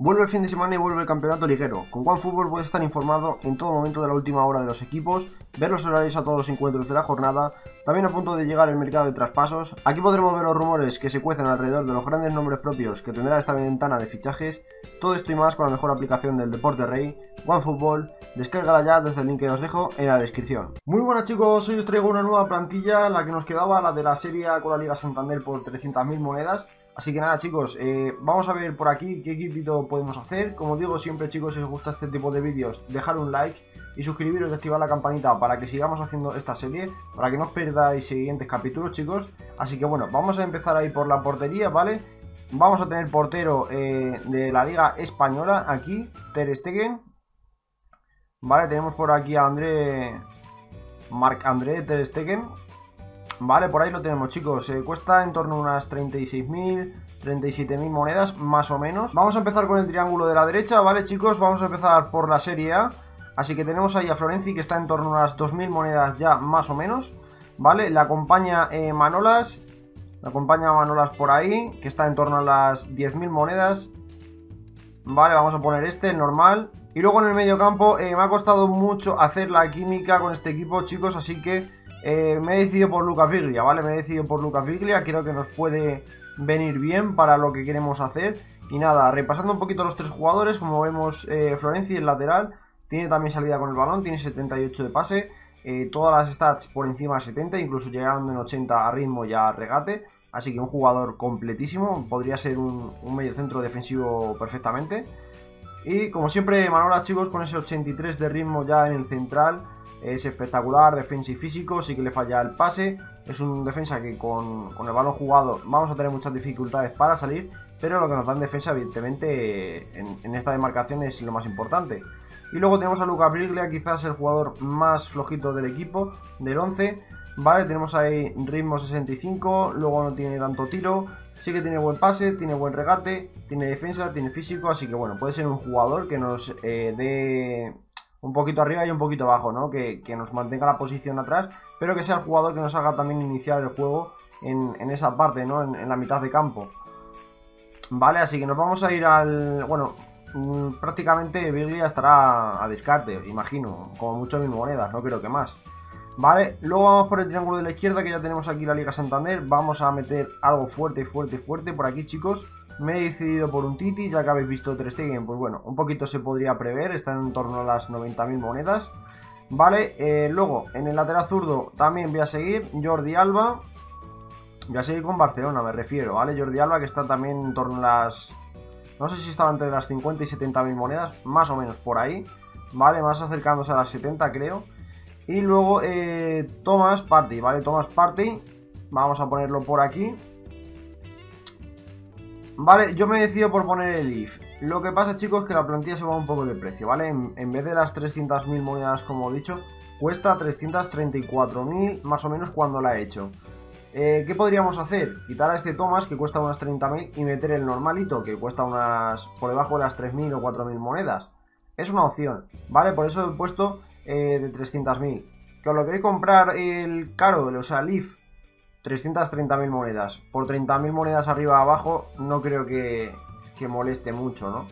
Vuelve el fin de semana y vuelve el campeonato liguero. Con OneFootball puedes estar informado en todo momento de la última hora de los equipos, ver los horarios a todos los encuentros de la jornada, también a punto de llegar el mercado de traspasos. Aquí podremos ver los rumores que se cuecen alrededor de los grandes nombres propios que tendrá esta ventana de fichajes. Todo esto y más con la mejor aplicación del deporte rey, OneFootball. Descárgala ya desde el link que os dejo en la descripción. Muy buenas chicos, hoy os traigo una nueva plantilla, la que nos quedaba, la de la serie con la Liga Santander por 300.000 monedas. Así que nada chicos, eh, vamos a ver por aquí qué equipito podemos hacer. Como digo siempre chicos, si os gusta este tipo de vídeos, dejar un like y suscribiros y activar la campanita para que sigamos haciendo esta serie, para que no os perdáis siguientes capítulos chicos. Así que bueno, vamos a empezar ahí por la portería, ¿vale? Vamos a tener portero eh, de la Liga Española aquí, Ter Stegen. Vale, tenemos por aquí a André... Marc André Ter Stegen Vale, por ahí lo tenemos, chicos. Eh, cuesta en torno a unas 36.000, 37.000 monedas, más o menos. Vamos a empezar con el triángulo de la derecha, ¿vale, chicos? Vamos a empezar por la Serie A. Así que tenemos ahí a Florenzi, que está en torno a unas 2.000 monedas ya, más o menos. ¿Vale? Le acompaña eh, Manolas. Le acompaña Manolas por ahí, que está en torno a las 10.000 monedas. Vale, vamos a poner este, el normal. Y luego en el medio campo eh, me ha costado mucho hacer la química con este equipo, chicos, así que eh, me he decidido por Lucas Viglia, ¿vale? Me he decidido por Lucas Viglia, creo que nos puede venir bien para lo que queremos hacer. Y nada, repasando un poquito los tres jugadores, como vemos, eh, Florenzi, el lateral, tiene también salida con el balón, tiene 78 de pase, eh, todas las stats por encima de 70, incluso llegando en 80 a ritmo y a regate. Así que un jugador completísimo, podría ser un, un medio centro defensivo perfectamente. Y como siempre, Manola, chicos, con ese 83 de ritmo ya en el central, es espectacular, defensa y físico, sí que le falla el pase. Es un defensa que con, el balón jugado vamos a tener muchas dificultades para salir, pero lo que nos da en defensa, evidentemente, en, esta demarcación es lo más importante. Y luego tenemos a Luca Briglia, quizás el jugador más flojito del equipo, del 11. Vale, tenemos ahí ritmo 65, luego no tiene tanto tiro, sí que tiene buen pase, tiene buen regate, tiene defensa, tiene físico, así que bueno, puede ser un jugador que nos eh, dé un poquito arriba y un poquito abajo, ¿no? Que, nos mantenga la posición atrás, pero que sea el jugador que nos haga también iniciar el juego en, esa parte, ¿no? En, la mitad de campo. Vale, así que nos vamos a ir al... Bueno, mm, prácticamente Virglia estará a descarte, imagino, como mucho mil monedas, no creo que más. Vale, luego vamos por el triángulo de la izquierda, que ya tenemos aquí la Liga Santander. Vamos a meter algo fuerte, fuerte, fuerte por aquí, chicos. Me he decidido por un Titi, ya que habéis visto Ter Stegen, pues bueno, un poquito se podría prever, está en torno a las 90.000 monedas. Vale, eh, luego en el lateral zurdo también voy a seguir Jordi Alba. Voy a seguir con Barcelona, me refiero, ¿vale? Jordi Alba que está también en torno a las... No sé si estaba entre las 50 y 70.000 monedas, más o menos por ahí. Vale, más acercándose a las 70 creo. Y luego eh, Thomas Party, ¿vale? Thomas Party, vamos a ponerlo por aquí. Vale, yo me decido por poner el IF. Lo que pasa, chicos, es que la plantilla se va un poco de precio, ¿vale? En, vez de las 300.000 monedas, como he dicho, cuesta 334.000 más o menos cuando la he hecho. Eh, ¿Qué podríamos hacer? Quitar a este Thomas, que cuesta unas 30.000, y meter el normalito, que cuesta unas por debajo de las 3.000 o 4.000 monedas. Es una opción, ¿vale? Por eso he puesto eh, de 300.000. Que os lo queréis comprar el caro, o sea, el IF, 330.000 monedas. Por 30.000 monedas arriba abajo no creo que, moleste mucho, ¿no?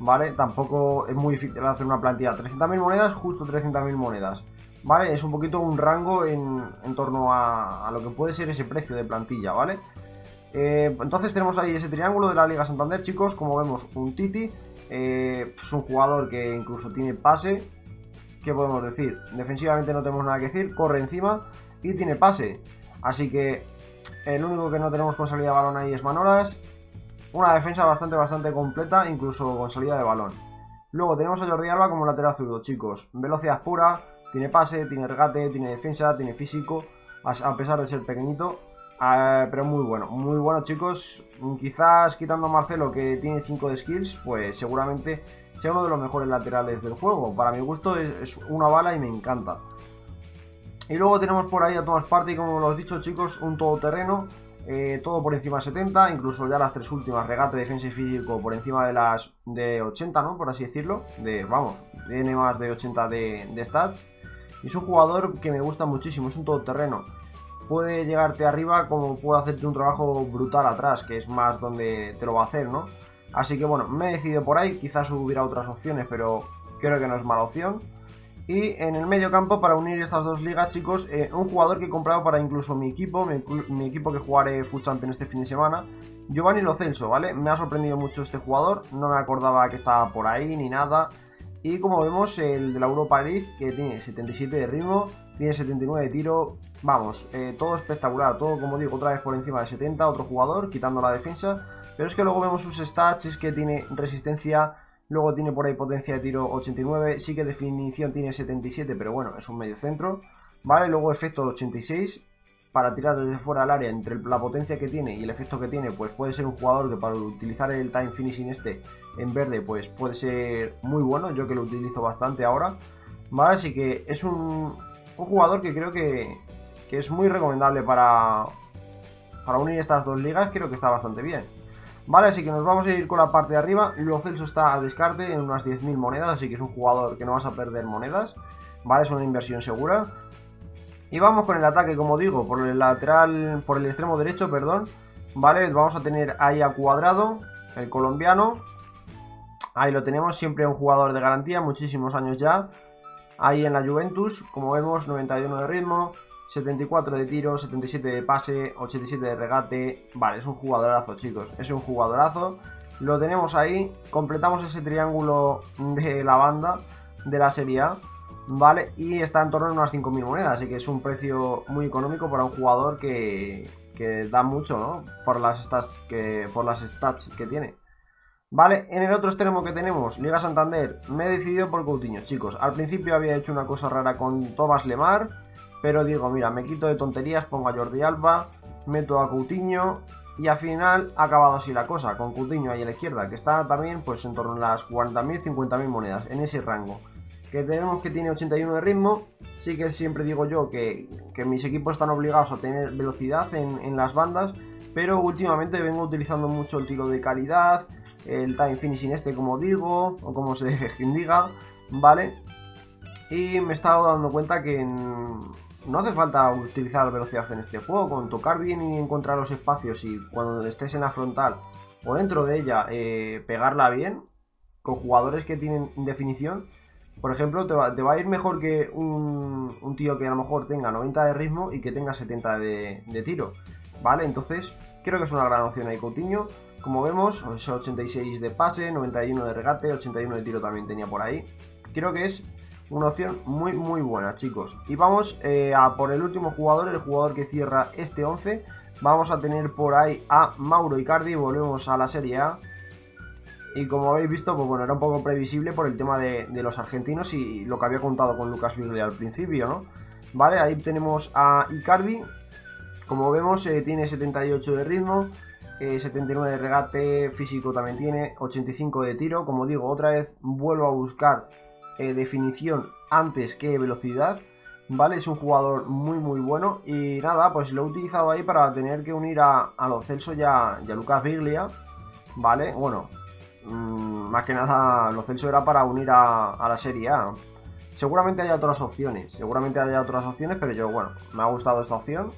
¿Vale? Tampoco es muy difícil hacer una plantilla. 300.000 monedas, justo 300.000 monedas. ¿Vale? Es un poquito un rango en, torno a, lo que puede ser ese precio de plantilla, ¿vale? Eh, entonces tenemos ahí ese triángulo de la Liga Santander, chicos. Como vemos, un Titi. Eh, es un jugador que incluso tiene pase. ¿Qué podemos decir? Defensivamente no tenemos nada que decir. Corre encima y tiene pase. Así que el único que no tenemos con salida de balón ahí es Manolas. Una defensa bastante, bastante completa, incluso con salida de balón. Luego tenemos a Jordi Alba como lateral zurdo, chicos. Velocidad pura, tiene pase, tiene regate, tiene defensa, tiene físico, a pesar de ser pequeñito. Ah, pero muy bueno, muy bueno, chicos. Quizás quitando a Marcelo, que tiene 5 de skills, pues seguramente sea uno de los mejores laterales del juego. Para mi gusto es una bala y me encanta. Y luego tenemos por ahí a Thomas Party, como lo he dicho chicos, un todoterreno, eh, todo por encima de 70, incluso ya las tres últimas, regate, defensa y físico por encima de las de 80, ¿no? Por así decirlo, de, vamos, tiene más de 80 de, stats. Y es un jugador que me gusta muchísimo, es un todoterreno. Puede llegarte arriba como puede hacerte un trabajo brutal atrás, que es más donde te lo va a hacer, ¿no? Así que bueno, me he decidido por ahí, quizás hubiera otras opciones, pero creo que no es mala opción. Y en el medio campo, para unir estas dos ligas, chicos, eh, un jugador que he comprado para incluso mi equipo, mi, equipo que jugaré Foot Champion este fin de semana, Giovanni Lo Celso, ¿vale? Me ha sorprendido mucho este jugador, no me acordaba que estaba por ahí ni nada. Y como vemos, el de la Europa League, que tiene 77 de ritmo, tiene 79 de tiro, vamos, eh, todo espectacular, todo como digo, otra vez por encima de 70, otro jugador, quitando la defensa. Pero es que luego vemos sus stats, es que tiene resistencia Luego tiene por ahí potencia de tiro 89, sí que definición tiene 77, pero bueno, es un medio centro. Vale, luego efecto 86, para tirar desde fuera del área, entre la potencia que tiene y el efecto que tiene, pues puede ser un jugador que para utilizar el time finishing este en verde, pues puede ser muy bueno, yo que lo utilizo bastante ahora. Vale, así que es un, un jugador que creo que, que es muy recomendable para, para unir estas dos ligas, creo que está bastante bien. Vale, así que nos vamos a ir con la parte de arriba. Lo Celso está a descarte en unas 10.000 monedas, así que es un jugador que no vas a perder monedas. Vale, es una inversión segura. Y vamos con el ataque, como digo, por el lateral, por el extremo derecho, perdón. Vale, vamos a tener ahí a Cuadrado, el colombiano. Ahí lo tenemos, siempre un jugador de garantía, muchísimos años ya. Ahí en la Juventus, como vemos, 91 de ritmo, 74 de tiro, 77 de pase, 87 de regate. Vale, es un jugadorazo, chicos. Es un jugadorazo. Lo tenemos ahí. Completamos ese triángulo de la banda de la Serie A. Vale, y está en torno a unas 5.000 monedas. Así que es un precio muy económico para un jugador que, que da mucho, ¿no? Por las stats que, por las stats que tiene. Vale, en el otro extremo que tenemos, Liga Santander, me he decidido por Coutinho, chicos. Al principio había hecho una cosa rara con Thomas Lemar pero digo, mira, me quito de tonterías, pongo a Jordi Alba, meto a Coutinho y al final ha acabado así la cosa, con Coutinho ahí a la izquierda, que está también pues en torno a las 40.000, 50.000 monedas, en ese rango. Que tenemos que tiene 81 de ritmo, sí que siempre digo yo que, mis equipos están obligados a tener velocidad en, en las bandas, pero últimamente vengo utilizando mucho el tiro de calidad, el time finishing este como digo, o como se diga, ¿vale? Y me he estado dando cuenta que en, no hace falta utilizar velocidad en este juego, con tocar bien y encontrar los espacios y cuando estés en la frontal o dentro de ella eh, pegarla bien, con jugadores que tienen definición, por ejemplo, te va, a ir mejor que un, tío que a lo mejor tenga 90 de ritmo y que tenga 70 de, tiro, ¿vale? Entonces, creo que es una gran opción ahí Coutinho. Como vemos, 86 de pase, 91 de regate, 81 de tiro también tenía por ahí. Creo que es una opción muy muy buena chicos Y vamos eh, a por el último jugador, el jugador que cierra este 11 Vamos a tener por ahí a Mauro Icardi, volvemos a la Serie A y como habéis visto, pues bueno, era un poco previsible por el tema de, los argentinos y lo que había contado con Lucas Viglia al principio, ¿no? Vale, ahí tenemos a Icardi. Como vemos, eh, tiene 78 de ritmo, 79 eh, de regate, físico también tiene, 85 de tiro. Como digo, otra vez vuelvo a buscar eh, definición antes que velocidad. ¿Vale? Es un jugador muy muy bueno y nada, pues lo he utilizado ahí para tener que unir a, a los Celso y a, Lucas Biglia, ¿vale? Bueno, mm, más que nada los Celso era para unir a, la Serie A. Seguramente haya otras opciones, seguramente haya otras opciones, pero yo, bueno, me ha gustado esta opción.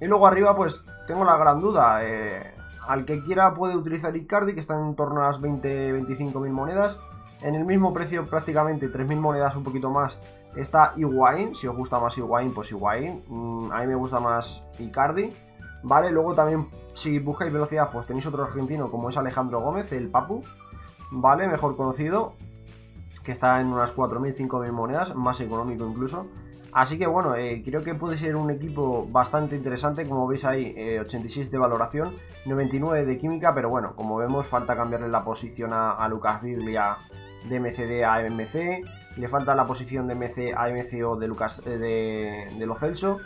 Y luego arriba, pues tengo la gran duda. Eh, al que quiera puede utilizar Icardi, que está en torno a las 20-25 mil monedas. En el mismo precio, prácticamente 3.000 monedas, un poquito más, está Higuaín. Si os gusta más Higuaín, pues Higuaín. Mm, a mí me gusta más Icardi. Vale, luego también, si buscáis velocidad, pues tenéis otro argentino como es Alejandro Gómez, el Papu. Vale, mejor conocido. Que está en unas 4.000, 5.000 monedas, más económico incluso. Así que bueno, eh, creo que puede ser un equipo bastante interesante, como veis ahí, 86 eh, de valoración, 99 de química, pero bueno, como vemos falta cambiarle la posición a, a Lucas Biblia de MCD a MC. Le falta la posición de MC a MCO de Lucas eh, de, de Lo Celso.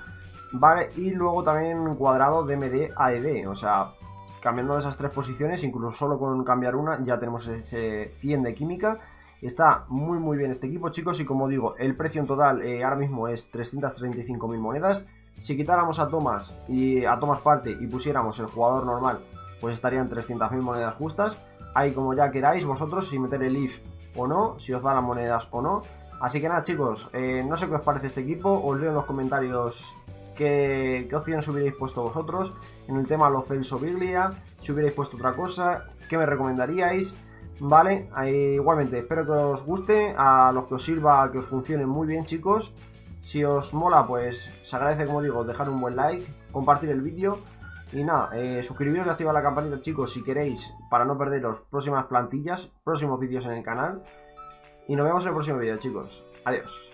Vale, y luego también cuadrado de MD a ED. O sea, cambiando esas tres posiciones, incluso solo con cambiar una, ya tenemos ese 100 de química. Está muy muy bien este equipo, chicos, y como digo, el precio en total eh, ahora mismo es 335.000 monedas. Si quitáramos a Thomas y a Thomas parte y pusiéramos el jugador normal, pues estarían 300.000 monedas justas. Ahí como ya queráis vosotros, si meter el if o no, si os dan las monedas o no. Así que nada chicos, eh, no sé qué os parece este equipo, os leo en los comentarios qué, qué opciones hubierais puesto vosotros en el tema Lo Celso Biglia, si hubierais puesto otra cosa, qué me recomendaríais, ¿vale? igualmente, espero que os guste, a los que os sirva, que os funcione muy bien, chicos. Si os mola, pues se agradece, como digo, dejar un buen like, compartir el vídeo. Y nada, eh, suscribiros y activar la campanita, chicos, si queréis, para no perderos próximas plantillas, próximos vídeos en el canal. Y nos vemos en el próximo vídeo, chicos. Adiós.